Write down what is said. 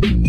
Thank you.